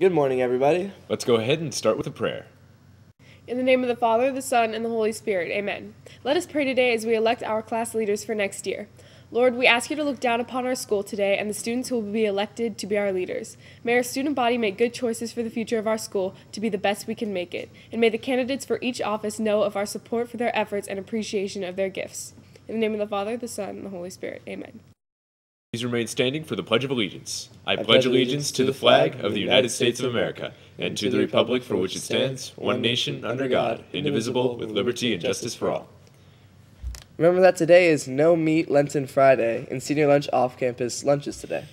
Good morning, everybody. Let's go ahead and start with a prayer. In the name of the Father, the Son, and the Holy Spirit, amen. Let us pray today as we elect our class leaders for next year. Lord, we ask you to look down upon our school today and the students who will be elected to be our leaders. May our student body make good choices for the future of our school to be the best we can make it. And may the candidates for each office know of our support for their efforts and appreciation of their gifts. In the name of the Father, the Son, and the Holy Spirit, amen. Please remain standing for the Pledge of Allegiance. I, I pledge allegiance to the flag of the United States of America and to the republic for which it stands, one nation, under God, indivisible, with liberty and justice for all. Remember that today is No Meat Lenten Friday, and senior lunch off campus lunches today.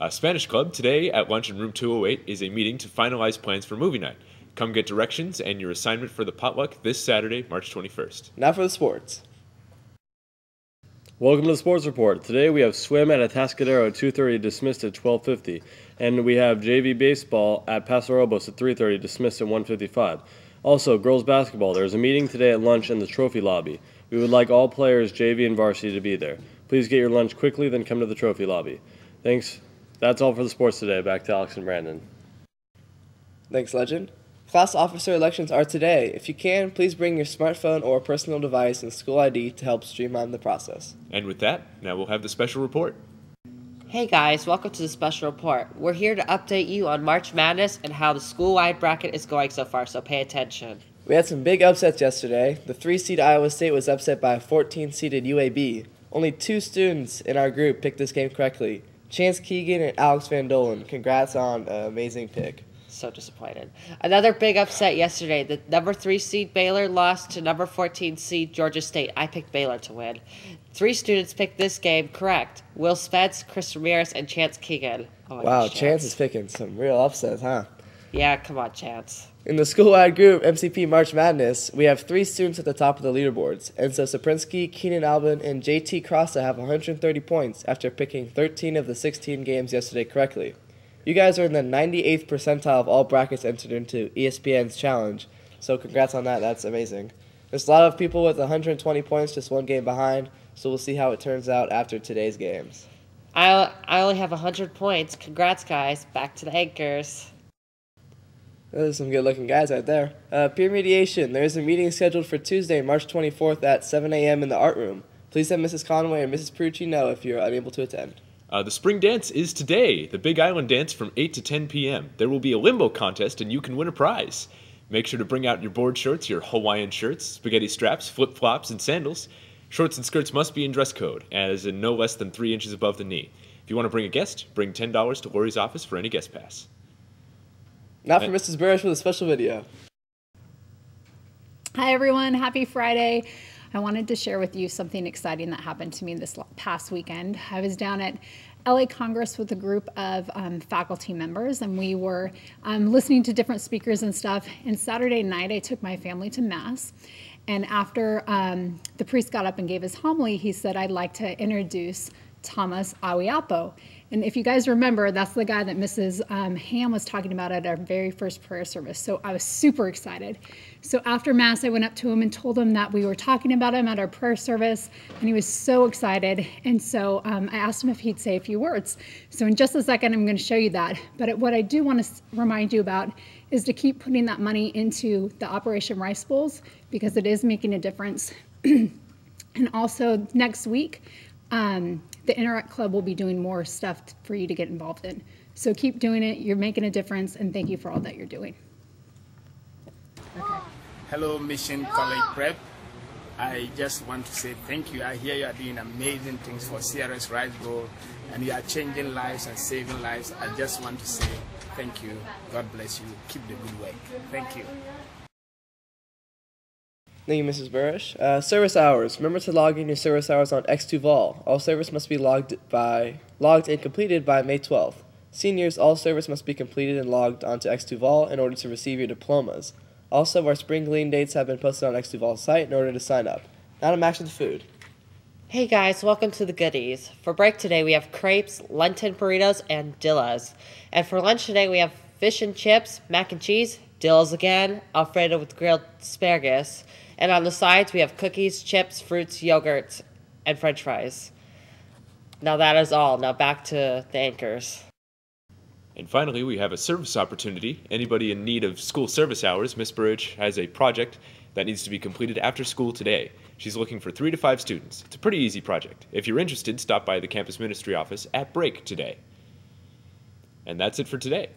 A Spanish Club today at lunch in room 208 is a meeting to finalize plans for movie night. Come get directions and your assignment for the potluck this Saturday, March 21st. Now for the sports. Welcome to the Sports Report. Today we have swim at Atascadero at 2.30, dismissed at 12.50. And we have JV baseball at Paso Robles at 3.30, dismissed at 1.55. Also, girls basketball. There's a meeting today at lunch in the trophy lobby. We would like all players, JV and varsity, to be there. Please get your lunch quickly, then come to the trophy lobby. Thanks. That's all for the sports today. Back to Alex and Brandon. Thanks, Legend. Class officer elections are today. If you can, please bring your smartphone or personal device and school ID to help streamline the process. And with that, now we'll have the special report. Hey guys, welcome to the special report. We're here to update you on March Madness and how the school-wide bracket is going so far, so pay attention. We had some big upsets yesterday. The 3 seed Iowa State was upset by a 14 seeded UAB. Only two students in our group picked this game correctly Chance Keegan and Alex Van Dolen. Congrats on an amazing pick. So disappointed. Another big upset yesterday. The number three seed Baylor lost to number 14 seed Georgia State. I picked Baylor to win. Three students picked this game correct Will Spence, Chris Ramirez, and Chance Keegan. Oh wow, gosh, Chance is picking some real upsets, huh? Yeah, come on, Chance. In the school-wide group MCP March Madness, we have three students at the top of the leaderboards. and so Saprinsky, Keenan Albin, and JT Crossa have 130 points after picking 13 of the 16 games yesterday correctly. You guys are in the 98th percentile of all brackets entered into ESPN's challenge, so congrats on that. That's amazing. There's a lot of people with 120 points, just one game behind, so we'll see how it turns out after today's games. I, I only have 100 points. Congrats, guys. Back to the anchors. Those are some good looking guys out there. Uh, peer mediation. There is a meeting scheduled for Tuesday, March 24th at 7 a.m. in the art room. Please let Mrs. Conway and Mrs. Perucci know if you're unable to attend. Uh, the spring dance is today, the Big Island dance from 8 to 10 p.m. There will be a limbo contest and you can win a prize. Make sure to bring out your board shorts, your Hawaiian shirts, spaghetti straps, flip flops, and sandals. Shorts and skirts must be in dress code, as in no less than 3 inches above the knee. If you want to bring a guest, bring $10 to Lori's office for any guest pass. Not for Mrs. Burrish with a special video. Hi, everyone. Happy Friday. I wanted to share with you something exciting that happened to me this past weekend. I was down at LA Congress with a group of um, faculty members, and we were um, listening to different speakers and stuff. And Saturday night, I took my family to Mass. And after um, the priest got up and gave his homily, he said, I'd like to introduce Thomas Awiapo. And if you guys remember, that's the guy that Mrs. Um, Ham was talking about at our very first prayer service. So I was super excited. So after Mass, I went up to him and told him that we were talking about him at our prayer service, and he was so excited. And so um, I asked him if he'd say a few words. So in just a second, I'm going to show you that. But what I do want to remind you about is to keep putting that money into the Operation Rice Bowls because it is making a difference. and also next week, um, the Interact Club will be doing more stuff for you to get involved in. So keep doing it. You're making a difference, and thank you for all that you're doing. Okay. Hello, Mission College Prep. I just want to say thank you. I hear you are doing amazing things for CRS Rice Bowl, and you are changing lives and saving lives. I just want to say thank you. God bless you. Keep the good work. Thank you. Thank you, Mrs. Burish. Uh, service hours. Remember to log in your service hours on X2Vol. All service must be logged by logged and completed by May 12th. Seniors, all service must be completed and logged onto X2Vol in order to receive your diplomas. Also, our spring glean dates have been posted on X2Vol's site in order to sign up. Now to match with the food. Hey guys, welcome to the goodies. For break today, we have crepes, Lenten burritos, and dillas. And for lunch today, we have fish and chips, mac and cheese, dillas again, Alfredo with grilled asparagus, and on the sides, we have cookies, chips, fruits, yogurt, and french fries. Now that is all. Now back to the anchors. And finally, we have a service opportunity. Anybody in need of school service hours, Miss Burridge has a project that needs to be completed after school today. She's looking for three to five students. It's a pretty easy project. If you're interested, stop by the campus ministry office at break today. And that's it for today.